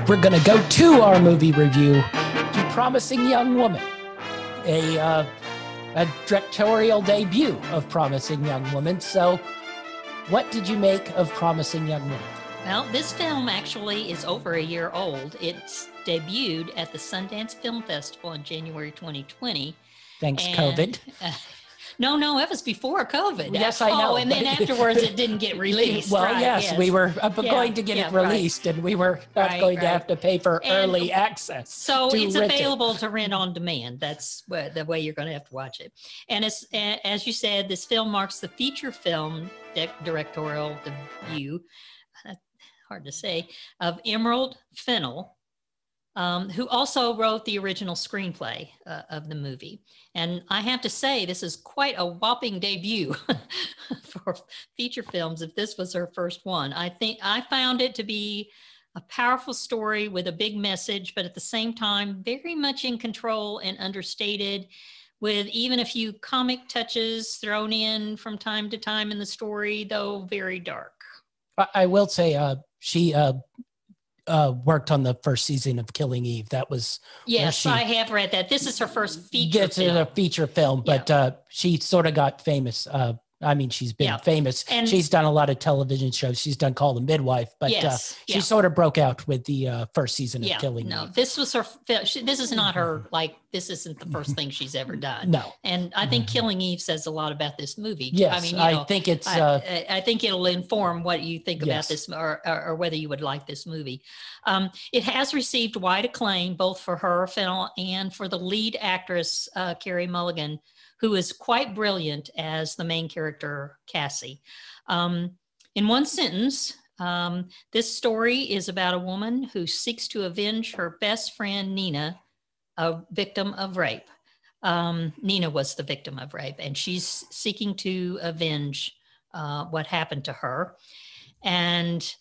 Right, we're going to go to our movie review to Promising Young Woman, a, uh, a directorial debut of Promising Young Woman. So, what did you make of Promising Young Woman? Well, this film actually is over a year old. It's debuted at the Sundance Film Festival in January 2020. Thanks, And- COVID. no, no, it was before COVID. Yes, I know, Oh, and then afterwards it didn't get released. well, right, yes, we were uh, going to get yeah, it right. released, and we were not Right, going to have to pay for And- early access. So it's rent it. available to rent on demand. That's the way you're going to have to watch it. And it's, a- as you said, this film marks the feature film di- directorial debut, uh, hard to say, of Emerald Fennell, um, who also wrote the original screenplay uh, of the movie. And I have to say, this is quite a whopping debut for feature films. If this was her first one, I think I found it to be a powerful story with a big message, but at the same time, very much in control and understated, with even a few comic touches thrown in from time to time in the story, though very dark. I, will say, uh, she uh, uh, worked on the first season of Killing Eve. That was Yes, she- I have read that. This is her first feature in film. a feature film, but uh, she sort of got famous. Uh, I mean, she's been Yeah. famous. And- she's done a lot of television shows. She's done Call the Midwife, but uh, she yeah. sort of broke out with the uh, first season yeah, of Killing no, Eve. this was her. she- This is not her. Like this isn't the first thing she's ever done. No, And I think Mhm. Killing Eve says a lot about this movie. yes, I mean, you I know, think it's. I, Uh, I- think it'll inform what you think about this or, or, or whether you would like this movie. Um, it has received wide acclaim both for her film and for the lead actress, uh, Carey Mulligan, who is quite brilliant as the main character, Cassie. Um, in one sentence, um, this story is about a woman who seeks to avenge her best friend, Nina, a victim of rape. Um, Nina was the victim of rape, and she's seeking to avenge uh, what happened to her. And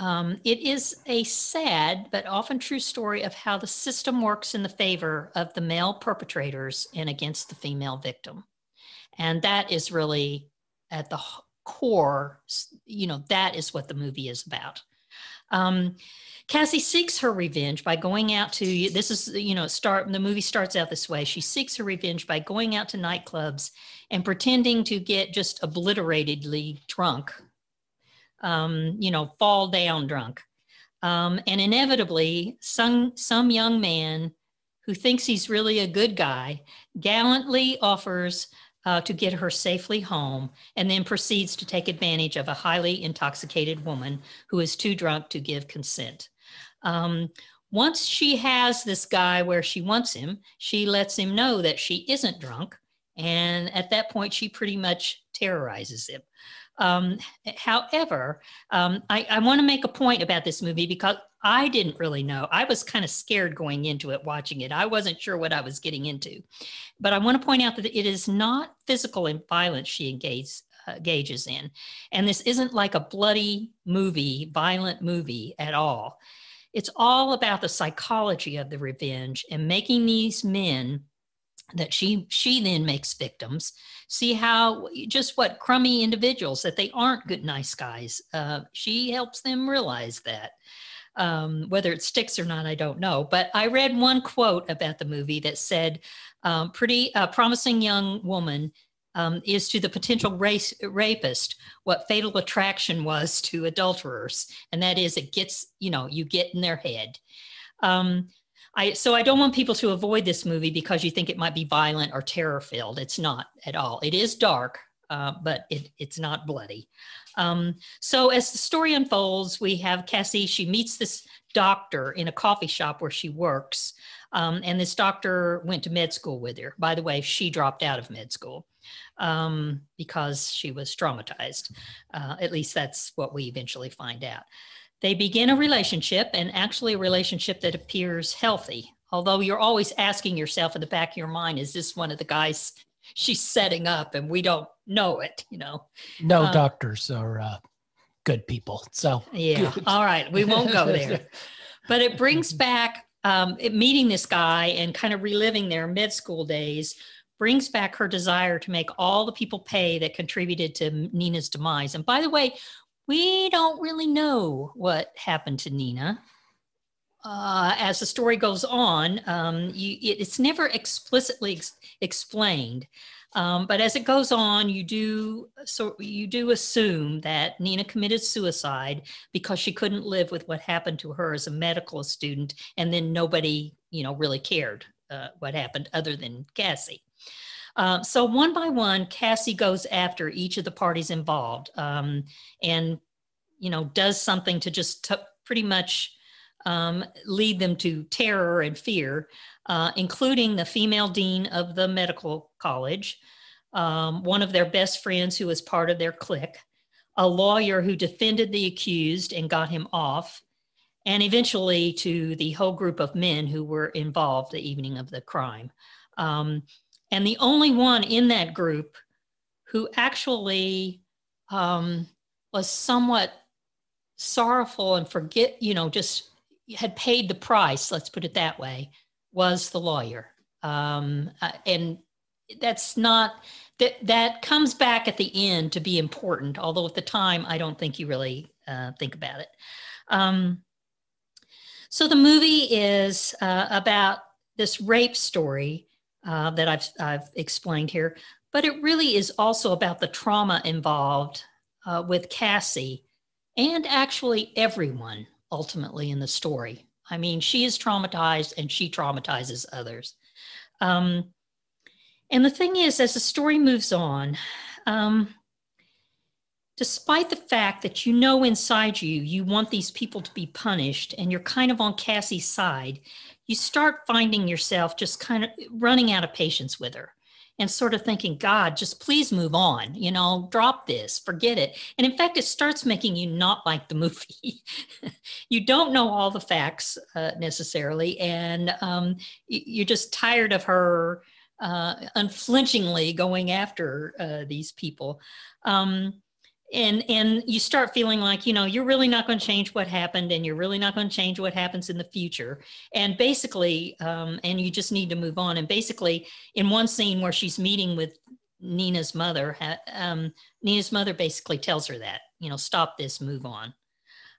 um, it is a sad but often true story of how the system works in the favor of the male perpetrators and against the female victim. And that is really at the core, you know, that is what the movie is about. Um, Cassie seeks her revenge by going out to this is you know start the movie starts out this way. She seeks her revenge by going out to nightclubs and pretending to get just obliteratedly drunk, um, you know, fall down drunk, um, and inevitably some some young man who thinks he's really a good guy gallantly offers uh, to get her safely home and then proceeds to take advantage of a highly intoxicated woman who is too drunk to give consent. Um, once she has this guy where she wants him, she lets him know that she isn't drunk. And at that point, she pretty much terrorizes him. Um, however, um, I, I want to make a point about this movie because I didn't really know. I was kind of scared going into it, watching it. I wasn't sure what I was getting into. But I want to point out that it is not physical and violence she engages, uh, engages in. And this isn't like a bloody movie, violent movie at all. It's all about the psychology of the revenge and making these men that she she then makes victims. See how just what crummy individuals that they aren't good nice guys. Uh, she helps them realize that. Um, whether it sticks or not i don't know. But i read one quote about the movie that said um, pretty uh, promising young woman um, is to the potential race, rapist what fatal attraction was to adulterers. And that is it gets you know you get in their head. Um, I, so I don't want people to avoid this movie because you think it might be violent or terror filled. It's not at all. It is dark, uh, but it, it's not bloody. Um, so as the story unfolds, we have Cassie. She meets this doctor in a coffee shop where she works, um, and this doctor went to med school with her. By the way, she dropped out of med school um, because she was traumatized. Uh, at least that's what we eventually find out. They begin a relationship, and actually a relationship that appears healthy. Although you're always asking yourself in the back of your mind, is this one of the guys she's setting up and we don't know it, you know? no uh, doctors are uh, good people. So Yeah. Good. All right. We won't go there. but it brings back um, it, meeting this guy and kind of reliving their med school days brings back her desire to make all the people pay that contributed to Nina's demise. And by the way, we don't really know what happened to Nina. uh, as the story goes on, um, you, it, it's never explicitly ex- explained. Um, but as it goes on, you do so you do assume that Nina committed suicide because she couldn't live with what happened to her as a medical student, and then nobody, you know, really cared uh, what happened other than Cassie. Um, so one by one, Cassie goes after each of the parties involved, um, and you know does something to just t- pretty much um, lead them to terror and fear, uh, including the female dean of the medical college, um, one of their best friends who was part of their clique, a lawyer who defended the accused and got him off, and eventually to the whole group of men who were involved the evening of the crime. Um, and the only one in that group who actually um, was somewhat sorrowful and forget, you know, just had paid the price, let's put it that way, was the lawyer. Um, uh, and that's not that that comes back at the end to be important although at the time i don't think you really uh, think about it um, so the movie is uh, about this rape story uh, that I've, I've explained here but it really is also about the trauma involved uh, with cassie and actually everyone ultimately in the story. I mean, she is traumatized and she traumatizes others. Um, and the thing is, as the story moves on, um, despite the fact that you know inside you, you want these people to be punished and you're kind of on Cassie's side, you start finding yourself just kind of running out of patience with her and sort of thinking, God, just please move on, you know, drop this, forget it. And in fact, it starts making you not like the movie. you don't know all the facts uh, necessarily, and um, you're just tired of her uh, unflinchingly going after uh, these people. Um, and and you start feeling like you know you're really not going to change what happened and you're really not going to change what happens in the future. And basically um, and you just need to move on. And basically in one scene where she's meeting with nina's mother um, nina's mother basically tells her that you know stop this move on.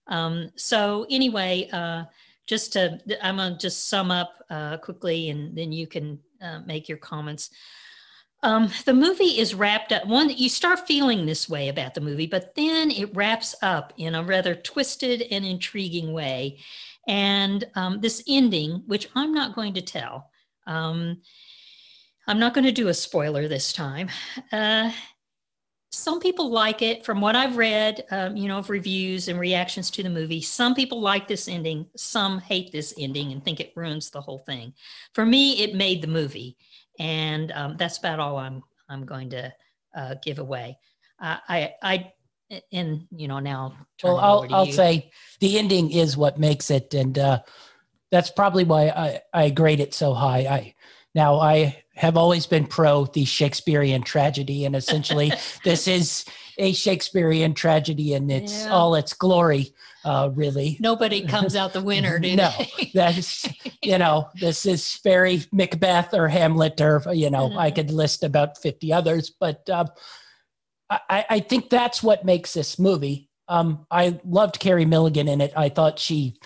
Um, so anyway uh, just to i'm going to just sum up uh, quickly and then you can uh, make your comments um, the movie is wrapped up. One, you start feeling this way about the movie, but then it wraps up in a rather twisted and intriguing way. And um, this ending, which I'm not going to tell, um, I'm not going to do a spoiler this time. Uh, some people like it from what I've read, um, you know, of reviews and reactions to the movie. Some people like this ending, some hate this ending and think it ruins the whole thing. For me, it made the movie and um, that's about all I'm I'm going to uh, give away. Uh, I I and you know now. Well, I'll I'll you. say the ending is what makes it, and uh, that's probably why I I grade it so high. I now I have always been pro the Shakespearean tragedy, and essentially this is a Shakespearean tragedy in its yeah. all its glory uh, really. Nobody comes out the winner, do no, that's you know this is very Macbeth or Hamlet or you know mm-hmm. I could list about fifty others, but um, I, I think that's what makes this movie. Um, I loved Carey Mulligan in it. I thought she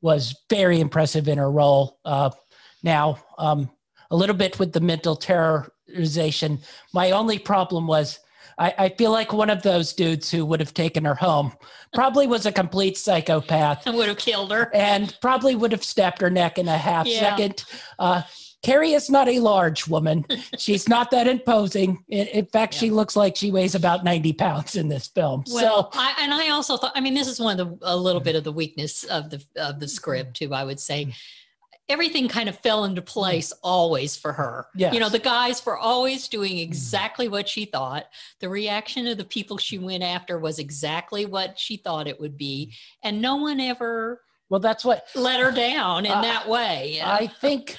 was very impressive in her role. Uh, now, um, a little bit with the mental terrorization. My only problem was I, I feel like one of those dudes who would have taken her home probably was a complete psychopath and would have killed her and probably would have snapped her neck in a half yeah. second. Uh, Carey is not a large woman. She's not that imposing. In, in fact, yeah. she looks like she weighs about 90 pounds in this film. Well, so, I, and I also thought, I mean, this is one of the, a little bit of the weakness of the, of the script too, I would say everything kind of fell into place always for her. Yes. You know, the guys were always doing mm. exactly what she thought. The reaction of the people she went after was exactly what she thought it would be. And no one ever well that's what let her down in uh, that way. You know? I think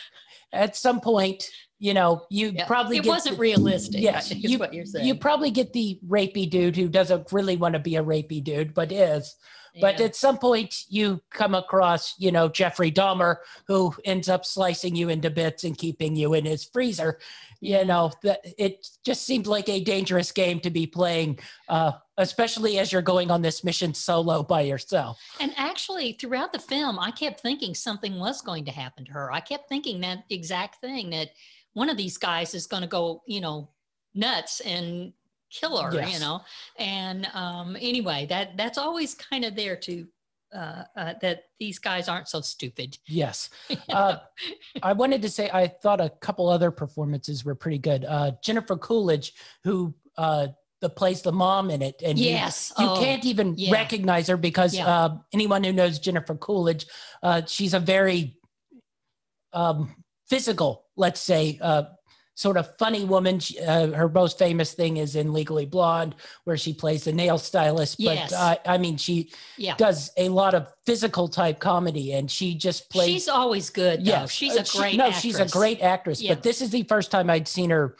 at some point, you know, you yeah. probably it wasn't the, realistic. Yes, you, what you're saying. You probably get the rapey dude who doesn't really want to be a rapey dude, but is. But Yeah. at some point, you come across, you know, Jeffrey Dahmer, who ends up slicing you into bits and keeping you in his freezer. You know, that it just seemed like a dangerous game to be playing, uh, especially as you're going on this mission solo by yourself. And actually, throughout the film, I kept thinking something was going to happen to her. I kept thinking that exact thing that one of these guys is going to go, you know, nuts and kill her, you know. And um, anyway, that that's always kind of there to uh, uh, that these guys aren't so stupid. Yes. Uh, I wanted to say I thought a couple other performances were pretty good. Uh, Jennifer Coolidge, who uh, the plays the mom in it, and you- yes, you, oh, can't even yeah. recognize her because Yeah. uh, anyone who knows Jennifer Coolidge, uh, she's a very um, physical, let's say, uh, sort of funny woman. She, uh, her most famous thing is in Legally Blonde, where she plays the nail stylist. But uh, I mean, she yeah. does a lot of physical type comedy, and she just plays. She's always good. Though. Yes, she's uh, a she- great. no, she's a actress. great actress. Yeah. But this is the first time I'd seen her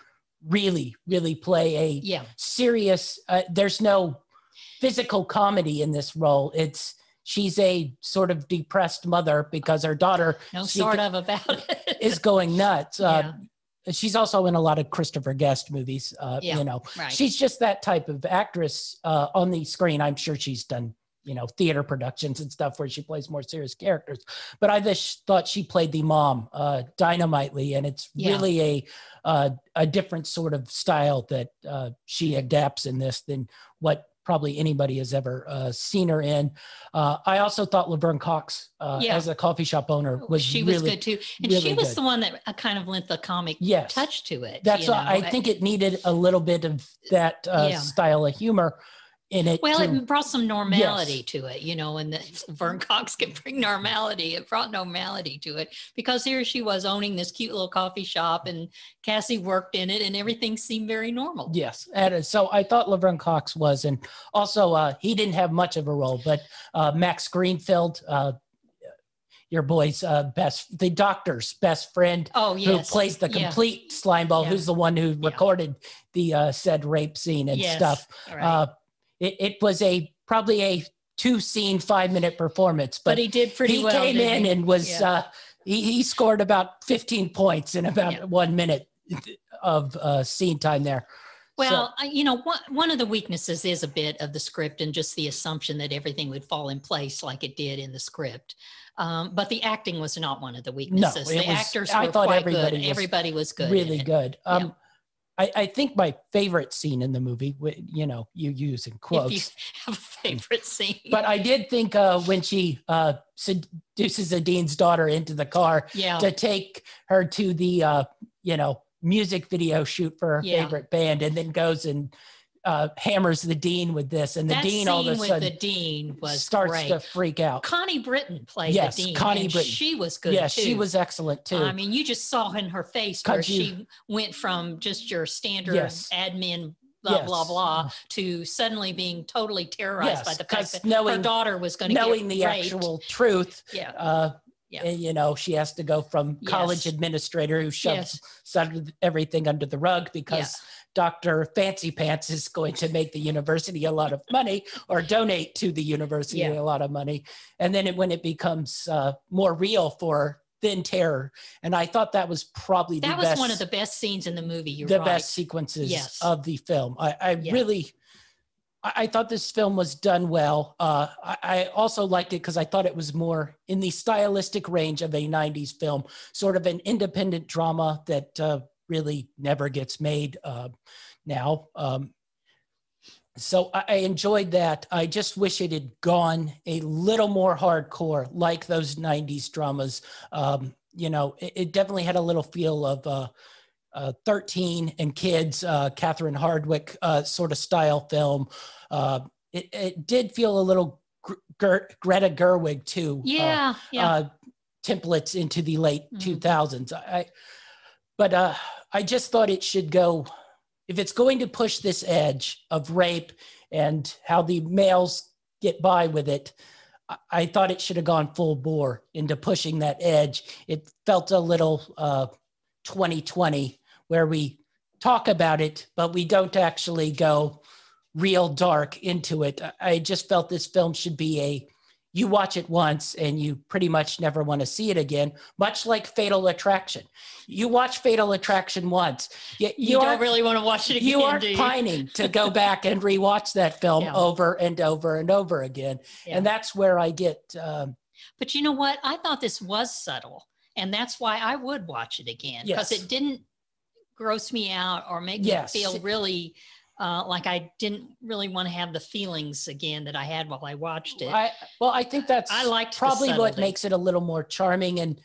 really, really play a Yeah, serious. Uh, there's no physical comedy in this role. It's she's a sort of depressed mother because her daughter no sort of about it. is going nuts. yeah, Uh, she's also in a lot of Christopher Guest movies. Uh, Yeah, you know, right. she's just that type of actress uh, on the screen. I'm sure she's done, you know, theater productions and stuff where she plays more serious characters. But I just thought she played the mom uh, dynamitely, and it's Yeah. really a uh, a different sort of style that uh, she adapts in this than what probably anybody has ever uh, seen her in. Uh, I also thought Laverne Cox uh, Yeah. as a coffee shop owner was she was good too, and she was good. the one that uh, kind of lent the comic yes. touch to it. That's you why I think it needed a little bit of that uh, Yeah. style of humor in it. Well, to- it brought some normality to it, you know, and that Vern Cox can bring normality. It brought normality to it because here she was owning this cute little coffee shop, and Cassie worked in it, and everything seemed very normal. yes, and uh, so I thought Laverne Cox was, and also uh, he didn't have much of a role, but uh, Max Greenfield, uh, your boy's uh, best, the doctor's best friend, Oh yes. who plays the Yeah. complete slimeball, Yeah. who's the one who Yeah. recorded the uh, said rape scene and Yes. stuff. All right. Uh, it, it was a probably a two scene five minute performance, but, but he did pretty he well. came didn't in and was Yeah. uh, he, he scored about 15 points in about Yeah. one minute of uh, scene time there. Well, I- you know, one, one of the weaknesses is a bit of the script and just the assumption that everything would fall in place like it did in the script. Um, but the acting was not one of the weaknesses. it the was- actors I were thought quite everybody good. was everybody was good. really good. Yeah. I, I think my favorite scene in the movie, you know, you use in quotes. If you have a favorite scene. but I did think uh, when she uh, seduces Adine's daughter into the car yeah. to take her to the, uh, you know, music video shoot for her Yeah. favorite band and then goes and uh, hammers the dean with this. And the that dean all of a with sudden the dean was starts great. to freak out. Connie Britton played Yes, the dean. Connie Britton. She was good yes, too. she was excellent too. I mean, you just saw in her face where you- she went from just your standard Yes. admin blah blah Yes. blah to suddenly being totally terrorized by the fact that knowing- her daughter was going to knowing the raped. actual truth Yeah. uh Yeah. you know she has to go from college Yes. administrator who shoves Yes. everything under the rug because dr fancy pants is going to make the university a lot of money or donate to the university Yeah. a lot of money and then it, when it becomes uh, more real for thin terror and i thought that was probably That the was best one of the best scenes in the movie. You're the right. best sequences Yes. of the film. I, I Yeah. really, I, I thought this film was done well. Uh, I, I also liked it because I thought it was more in the stylistic range of a '90s film, sort of an independent drama that uh, really never gets made uh, now. Um, so I, I enjoyed that. I just wish it had gone a little more hardcore, like those '90s dramas. Um, you know, it, it definitely had a little feel of. Uh, uh, 13 and kids, uh, Catherine Hardwicke uh, sort of style film. Uh, it, it did feel a little Gr- Gre- Greta Gerwig too. uh, Yeah. Yeah. uh, templates into the late Mhm. 2000s. I, but uh, I just thought it should go. If it's going to push this edge of rape and how the males get by with it, I, I thought it should have gone full bore into pushing that edge. It felt a little uh, 2020 where we talk about it, but we don't actually go, real dark into it. I just felt this film should be a you watch it once and you pretty much never want to see it again, much like Fatal Attraction. You watch Fatal Attraction once. You, you, you don't really want to watch it again. You aren't pining to go back and rewatch that film yeah. over and over and over again. Yeah. And that's where I get. Um, but you know what? I thought this was subtle. And that's why I would watch it again because yes. it didn't gross me out or make yes. me feel really uh, like I didn't really want to have the feelings again that I had while I watched it. I, well, I think that's I liked probably what makes it a little more charming and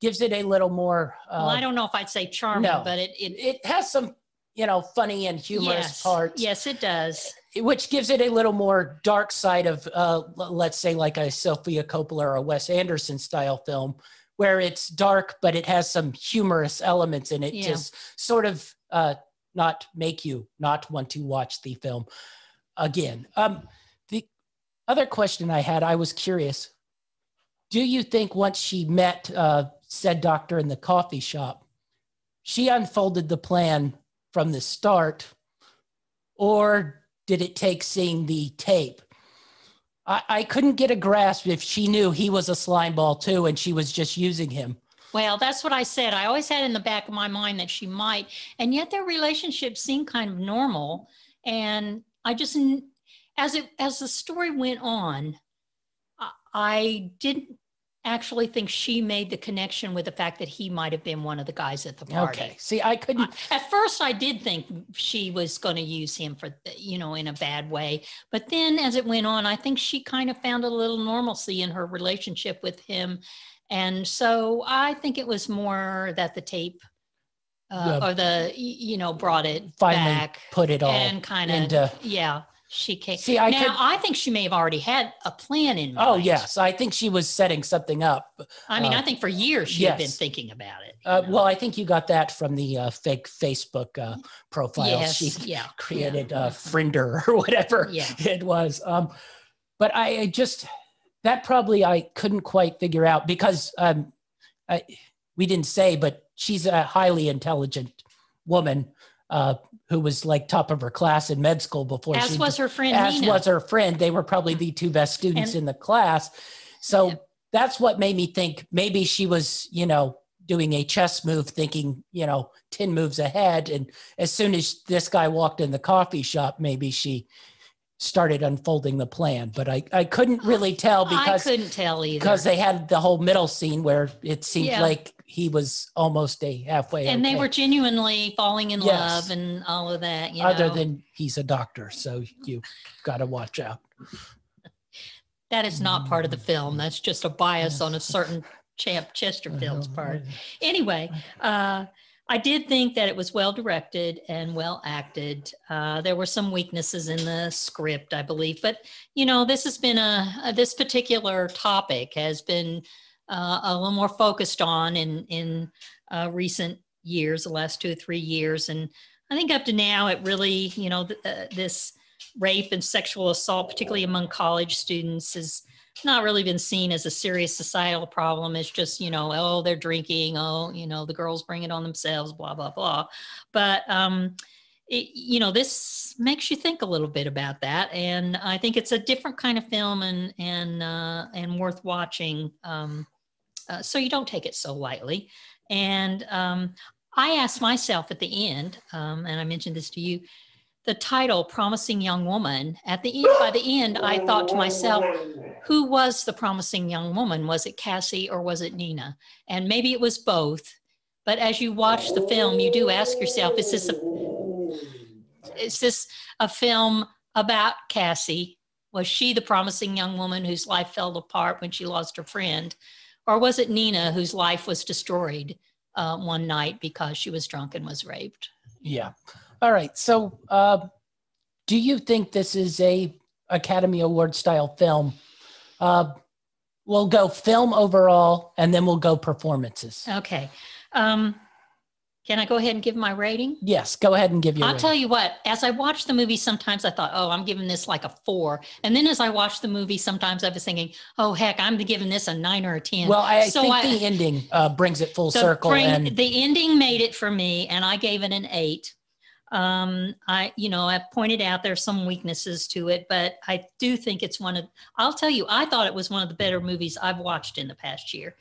gives it a little more. Uh, well, I don't know if I'd say charming, no, but it, it it has some you know funny and humorous yes, parts. Yes, it does. Which gives it a little more dark side of, uh, let's say, like a Sofia Coppola or a Wes Anderson style film, where it's dark but it has some humorous elements in it. Yeah. Just sort of uh, not make you not want to watch the film again. Um, the other question I had, I was curious. Do you think once she met uh, said doctor in the coffee shop, she unfolded the plan from the start, or did it take seeing the tape? I, I couldn't get a grasp if she knew he was a slime ball too, and she was just using him. Well, that's what I said. I always had in the back of my mind that she might, and yet their relationship seemed kind of normal. And I just, as it as the story went on, I didn't actually think she made the connection with the fact that he might have been one of the guys at the party. Okay. See, I couldn't. At first, I did think she was going to use him for, you know, in a bad way. But then as it went on, I think she kind of found a little normalcy in her relationship with him and so I think it was more that the tape uh, or the you know brought it finally back, put it all and kind of yeah. She came. See, I now could, I think she may have already had a plan in oh, mind. Oh yes, I think she was setting something up. I mean, uh, I think for years she yes. had been thinking about it. Uh, well, I think you got that from the uh, fake Facebook uh, profile yes, she yeah, created, yeah. Friender or whatever yeah. it was. Um, but I just that probably I couldn't quite figure out because um, I, we didn't say, but she's a highly intelligent woman uh, who was like top of her class in med school before. As she was her friend. As Nina. was her friend. They were probably the two best students and, in the class. So yeah. that's what made me think maybe she was, you know, doing a chess move, thinking, you know, 10 moves ahead. And as soon as this guy walked in the coffee shop, maybe she started unfolding the plan, but I, I couldn't really tell because I couldn't tell either because they had the whole middle scene where it seemed yeah. like he was almost a halfway. And okay. they were genuinely falling in yes. love and all of that. Other know. than he's a doctor, so you got to watch out. that is not part of the film. That's just a bias on a certain Champ Chesterfield's part. Anyway, uh, I did think that it was well directed and well acted. Uh, there were some weaknesses in the script, I believe, but you know, this has been a, a this particular topic has been uh, a little more focused on in in uh, recent years, the last two or three years, and I think up to now, it really, you know, th- uh, this rape and sexual assault, particularly among college students, is not really been seen as a serious societal problem. It's just, you know, oh, they're drinking. Oh, you know, the girls bring it on themselves, blah, blah, blah. But, um, it, you know, this makes you think a little bit about that. And I think it's a different kind of film and, and, uh, and worth watching. Um, uh, so you don't take it so lightly. And um, I asked myself at the end, um, and I mentioned this to you, the title promising young woman. At the end by the end i thought to myself who was the promising young woman? Was it cassie or was it nina? And maybe it was both. But as you watch the film you do ask yourself is this a is this a film about cassie? Was she the promising young woman whose life fell apart when she lost her friend? Or was it nina whose life was destroyed uh, one night because she was drunk and was raped? Yeah all right. So, uh, do you think this is a Academy Award style film? Uh, we'll go film overall, and then we'll go performances. Okay. Um, can I go ahead and give my rating? Yes, go ahead and give your. I'll rating. tell you what. As I watched the movie, sometimes I thought, "Oh, I'm giving this like a four. and then as I watched the movie, sometimes I was thinking, "Oh, heck, I'm giving this a nine or a 10. Well, I so think I, the ending uh, brings it full circle. Bring, and the ending made it for me, and I gave it an eight. Um, I, you know, I've pointed out there's some weaknesses to it, but I do think it's one of. I'll tell you, I thought it was one of the better movies I've watched in the past year.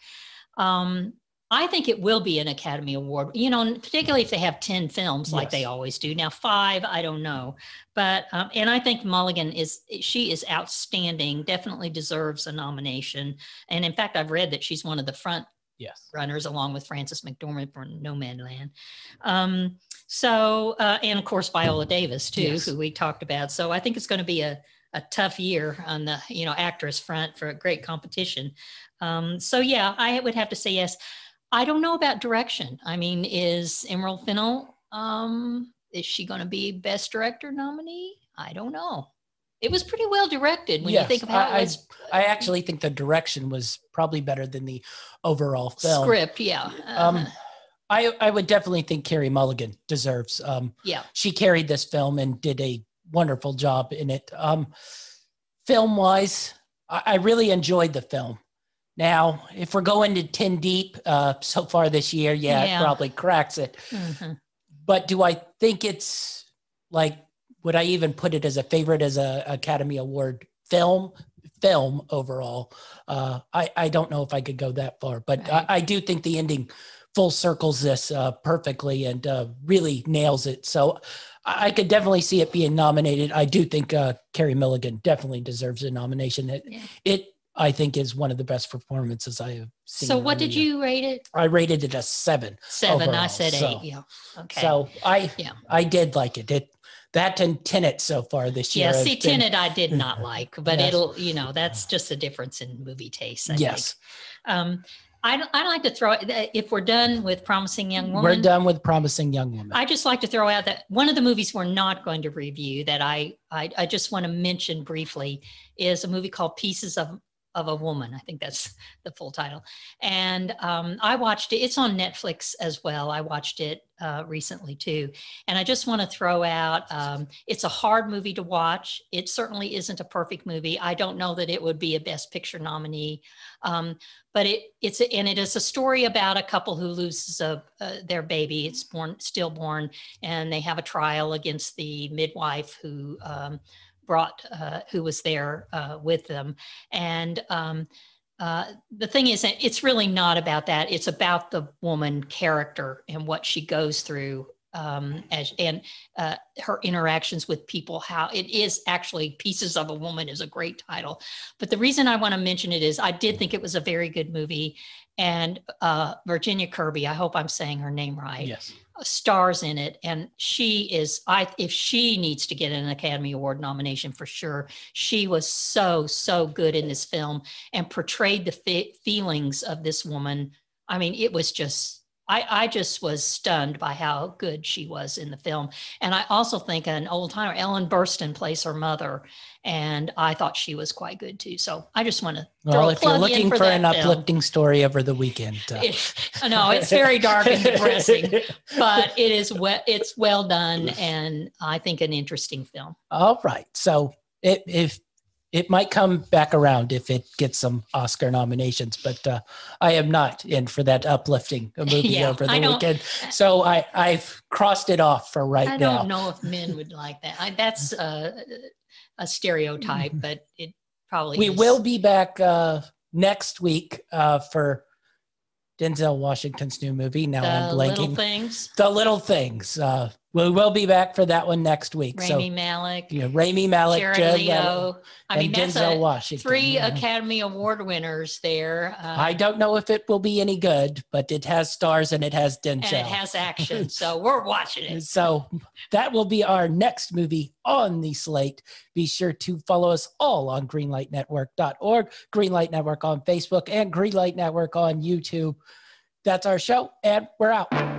Um, I think it will be an Academy Award, you know, particularly if they have 10 films like yes. they always do. Now, five, I don't know. But, um, and I think Mulligan is, she is outstanding, definitely deserves a nomination. And in fact, I've read that she's one of the front yes. runners along with Frances McDormand for Nomadland. Um, so, uh, and of course, Viola Davis, too, yes. who we talked about. So I think it's going to be a, a tough year on the, you know, actress front for a great competition. Um, so yeah, I would have to say yes. I don't know about direction. I mean, is Emerald Fennell, um, is she going to be Best Director nominee? I don't know. It was pretty well directed when yes, you think of how I, it was. I, actually think the direction was probably better than the overall film. Script, yeah. Uh-huh. Um, I, I would definitely think Carey Mulligan deserves. Um, yeah. She carried this film and did a wonderful job in it. Um, film wise, I, I really enjoyed the film. Now, if we're going to 10 deep uh, so far this year, yeah, yeah. it probably cracks it. Mm-hmm. But do I think it's like, would I even put it as a favorite as a Academy Award film? Film overall, uh, I I don't know if I could go that far, but right. I, I, do think the ending full circles this uh, perfectly and uh, really nails it. So I could definitely see it being nominated. I do think uh, Carey Mulligan definitely deserves a nomination. It yeah. it I think is one of the best performances I have seen. So what did you rate it? I rated it a seven. Seven. Overall. I said eight. Yeah. Okay. So I yeah. I did like it. It that and Tenet so far this year. Yeah, see, been, Tenet I did not like, but yes. it'll you know that's just a difference in movie taste. I yes. Think. Um, I I like to throw if we're done with Promising Young Woman. We're done with Promising Young Woman. I just like to throw out that one of the movies we're not going to review that I I, I just want to mention briefly is a movie called Pieces of of a woman. I think that's the full title. And um, I watched it. It's on Netflix as well. I watched it uh, recently too. And I just want to throw out um, it's a hard movie to watch. It certainly isn't a perfect movie. I don't know that it would be a Best Picture nominee. Um, but it it's a, and it is a story about a couple who loses a, uh, their baby. It's born stillborn, and they have a trial against the midwife who um, brought uh, who was there uh, with them. And um, uh, the thing is it's really not about that. It's about the woman character and what she goes through um, as, and uh, her interactions with people how it is actually pieces of a woman is a great title. But the reason i want to mention it is i did think it was a very good movie. And uh, virginia kirby i hope i'm saying her name right yes stars in it. And she is i if she needs to get an academy award nomination for sure. She was so so good in this film and portrayed the fe- feelings of this woman. I mean it was just I, I just was stunned by how good she was in the film. And I also think an old timer, Ellen Burstyn, plays her mother. And I thought she was quite good too. So I just want to well, if you're looking for, for an uplifting story over the weekend, uh. it, no, it's very dark and depressing, but it is well, it's well done, and I think an interesting film. All right, so if, if it might come back around if it gets some Oscar nominations, but uh, I am not in for that uplifting movie yeah, over the weekend. So I, I've crossed it off for right now. I don't know if men would like that. I, that's uh, a stereotype, mm-hmm. but it probably We is. will be back uh, next week uh, for Denzel Washington's new movie. Now the I'm blanking. Little things. The little things. We will be back for that one next week. Rami so, Malek. Yeah, Rami Malek, Jared Jared Leto. I mean, that's Denzel a, Washington. Three yeah. Academy Award winners there. Uh, I don't know if it will be any good, but it has stars and it has Denzel. And it has action, so we're watching it. So that will be our next movie on the slate. Be sure to follow us all on greenlightnetwork.org, Greenlight Network on Facebook, and Greenlight Network on YouTube. That's our show, and we're out.